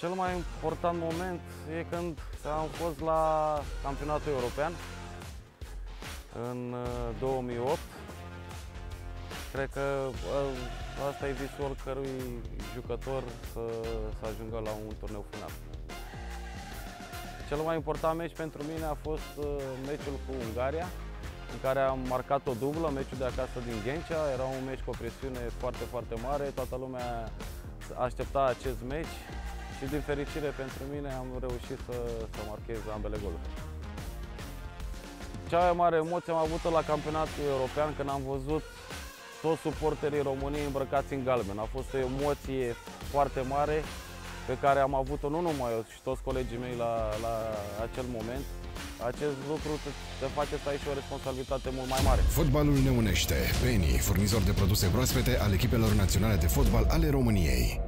Cel mai important moment e când am fost la campionatul european în 2008. Uh, Cred că uh, asta e visul oricărui jucător să, să ajungă la un turneu final. Cel mai important meci pentru mine a fost uh, meciul cu Ungaria, în care am marcat o dublă, meciul de acasă din Ghencea. Era un meci cu o presiune foarte, foarte mare, toată lumea aștepta acest meci și din fericire pentru mine am reușit să, să marchez ambele goluri. Cea mai mare emoție am avut la campionatul european când am văzut toți suporterii României îmbrăcați în galben. A fost o emoție foarte mare pe care am avut-o nu numai eu și toți colegii mei la, la acel moment. Acest lucru te, te face să ai și o responsabilitate mult mai mare. Fotbalul ne unește. Penny, furnizor de produse proaspete al echipelor naționale de fotbal ale României.